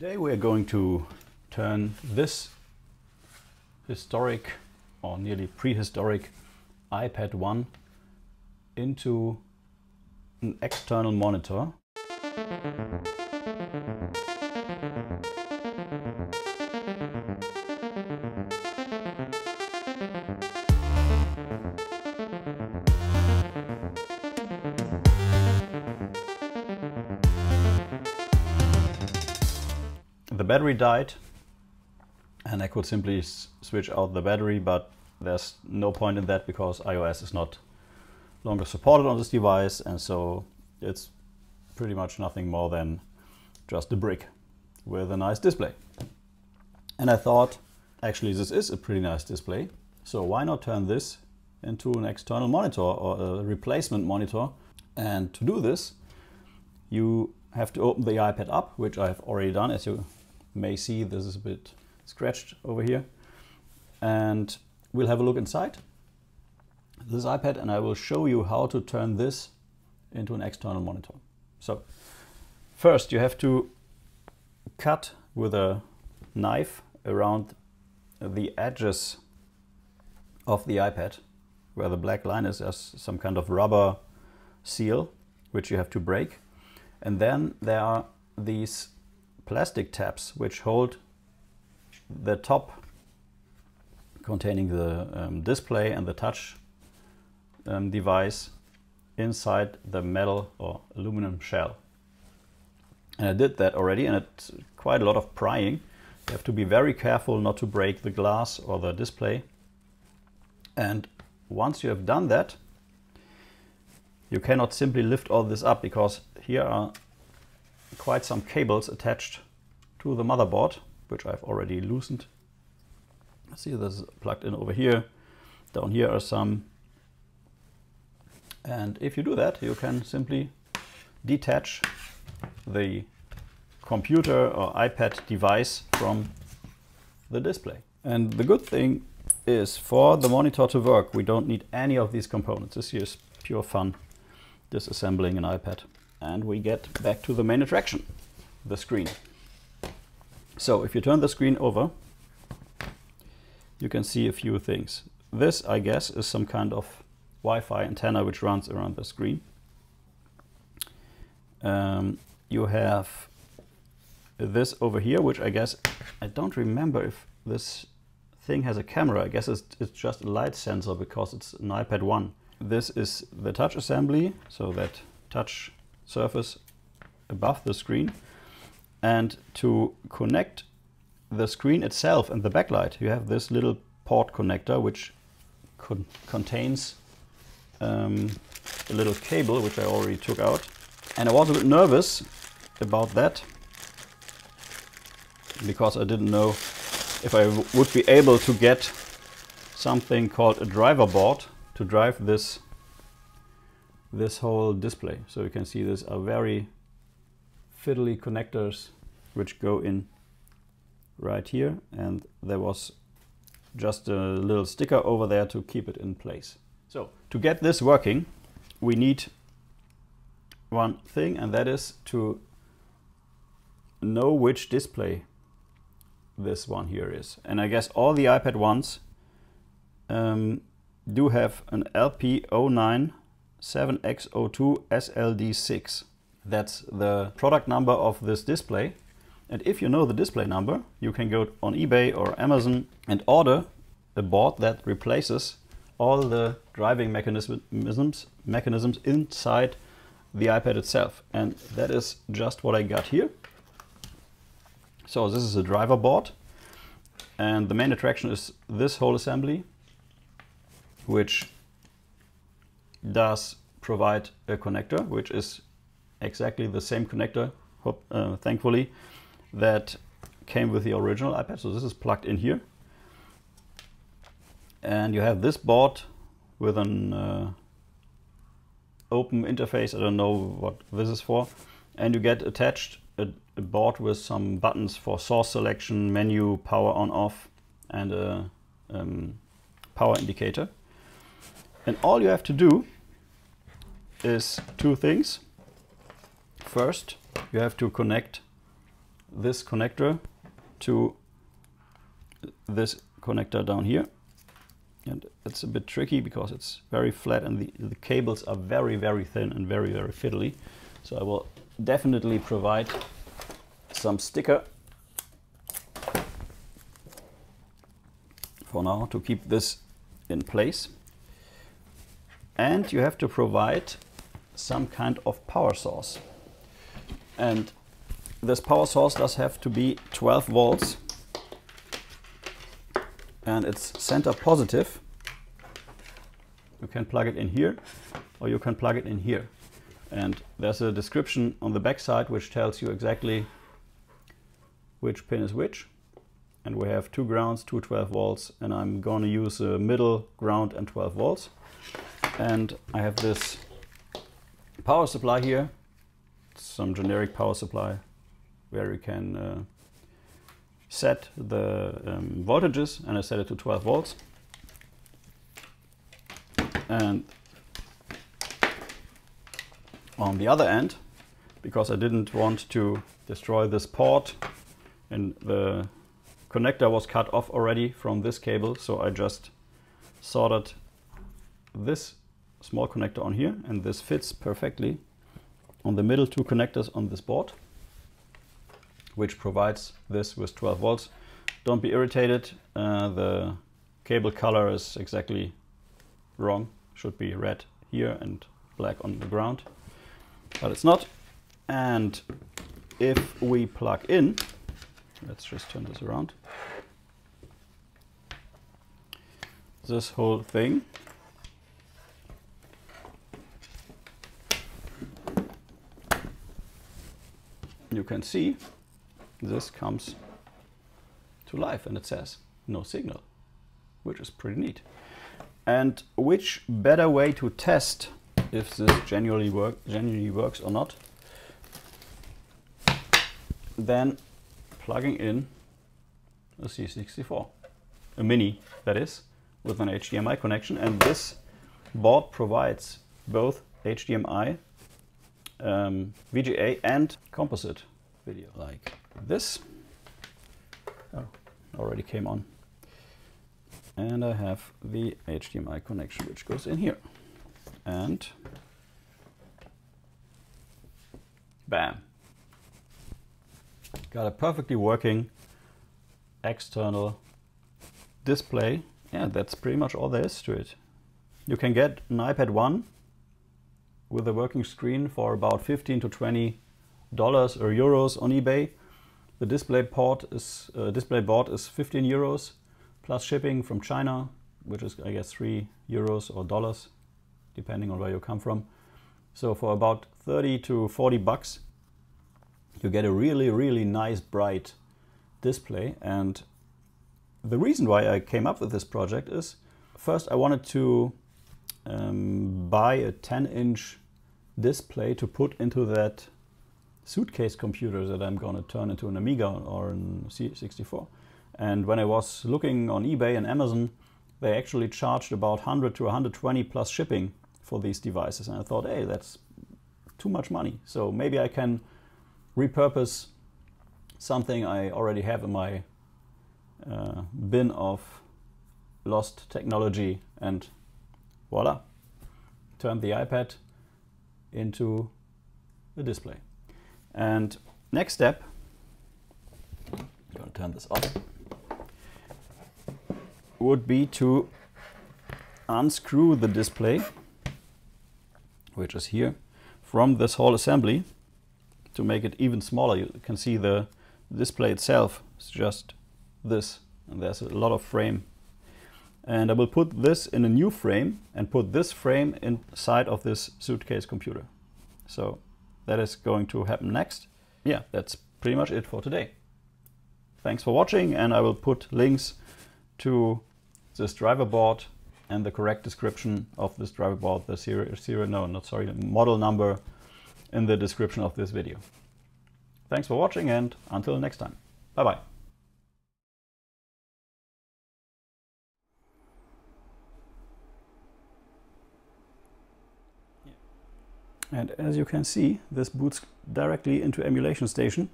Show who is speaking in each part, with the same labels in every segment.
Speaker 1: Today we are going to turn this historic or nearly prehistoric iPad 1 into an external monitor. Battery died and I could simply switch out the battery but there's no point in that because iOS is not longer supported on this device and so it's pretty much nothing more than just a brick with a nice display. And I thought actually this is a pretty nice display so why not turn this into an external monitor or a replacement monitor and to do this you have to open the iPad up which I've already done as you may see this is a bit scratched over here and we'll have a look inside this iPad and I will show you how to turn this into an external monitor. So first you have to cut with a knife around the edges of the iPad where the black line is as some kind of rubber seal which you have to break and then there are these plastic tabs which hold the top containing the um, display and the touch um, device inside the metal or aluminum shell. And I did that already and it's quite a lot of prying. You have to be very careful not to break the glass or the display. And once you have done that, you cannot simply lift all this up because here are quite some cables attached to the motherboard, which I've already loosened. See, this is plugged in over here. Down here are some. And if you do that, you can simply detach the computer or iPad device from the display. And the good thing is for the monitor to work, we don't need any of these components. This here is pure fun, disassembling an iPad and we get back to the main attraction, the screen. So if you turn the screen over, you can see a few things. This, I guess, is some kind of Wi-Fi antenna which runs around the screen. Um, you have this over here, which I guess, I don't remember if this thing has a camera. I guess it's, it's just a light sensor because it's an iPad 1. This is the touch assembly, so that touch surface above the screen. And to connect the screen itself and the backlight, you have this little port connector which con contains um, a little cable which I already took out. And I was a bit nervous about that because I didn't know if I would be able to get something called a driver board to drive this this whole display. So you can see these are very fiddly connectors which go in right here and there was just a little sticker over there to keep it in place. So to get this working we need one thing and that is to know which display this one here is. And I guess all the iPad ones um, do have an LP09 7X02 SLD6. That's the product number of this display. And if you know the display number, you can go on eBay or Amazon and order a board that replaces all the driving mechanisms, mechanisms inside the iPad itself. And that is just what I got here. So this is a driver board. And the main attraction is this whole assembly, which does provide a connector, which is exactly the same connector, hope, uh, thankfully, that came with the original iPad. So this is plugged in here. And you have this board with an uh, open interface. I don't know what this is for. And you get attached a, a board with some buttons for source selection, menu, power on off, and a um, power indicator. And all you have to do is two things. First, you have to connect this connector to this connector down here. And it's a bit tricky because it's very flat and the, the cables are very, very thin and very, very fiddly. So I will definitely provide some sticker for now to keep this in place. And you have to provide some kind of power source. And this power source does have to be 12 volts and it's center positive. You can plug it in here or you can plug it in here. And there's a description on the back side which tells you exactly which pin is which. And we have two grounds, two 12 volts, and I'm going to use a middle ground and 12 volts. And I have this power supply here, some generic power supply where you can uh, set the um, voltages and I set it to 12 volts. And on the other end, because I didn't want to destroy this port and the connector was cut off already from this cable, so I just soldered this small connector on here and this fits perfectly on the middle two connectors on this board which provides this with 12 volts. Don't be irritated, uh, the cable color is exactly wrong. Should be red here and black on the ground, but it's not. And if we plug in, let's just turn this around, this whole thing you can see this comes to life and it says no signal, which is pretty neat. And which better way to test if this genuinely, work, genuinely works or not than plugging in a C64, a mini that is, with an HDMI connection. And this board provides both HDMI, um, VGA and composite video like this. Oh, already came on. And I have the HDMI connection which goes in here. And bam. Got a perfectly working external display. Yeah, that's pretty much all there is to it. You can get an iPad 1 with a working screen for about 15 to 20 dollars or euros on eBay. The display port is uh, display board is 15 euros plus shipping from China, which is I guess three euros or dollars, depending on where you come from. So for about 30 to 40 bucks, you get a really really nice bright display. And the reason why I came up with this project is first I wanted to um, buy a 10 inch display to put into that suitcase computer that I'm going to turn into an Amiga or an C64. And when I was looking on eBay and Amazon, they actually charged about 100 to 120 plus shipping for these devices. And I thought, hey, that's too much money. So maybe I can repurpose something I already have in my uh, bin of lost technology and voila, turn the iPad into a display. And next step, I'm going to turn this off, would be to unscrew the display, which is here, from this whole assembly to make it even smaller. You can see the display itself is just this, and there's a lot of frame. And I will put this in a new frame and put this frame inside of this suitcase computer. So that is going to happen next. Yeah, that's pretty much it for today. Thanks for watching and I will put links to this driver board and the correct description of this driver board, the serial, serial no, not sorry, model number in the description of this video. Thanks for watching and until next time. Bye bye. And as you can see, this boots directly into Emulation Station.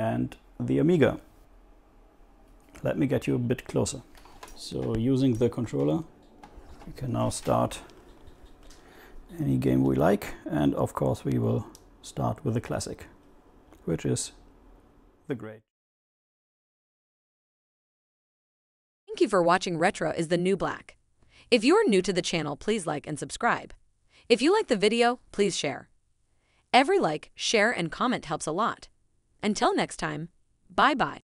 Speaker 1: and the Amiga. Let me get you a bit closer. So using the controller, we can now start any game we like. And of course we will start with the classic, which is the great.
Speaker 2: Thank you for watching Retro is the New Black. If you're new to the channel, please like and subscribe. If you like the video, please share. Every like, share, and comment helps a lot. Until next time, bye bye.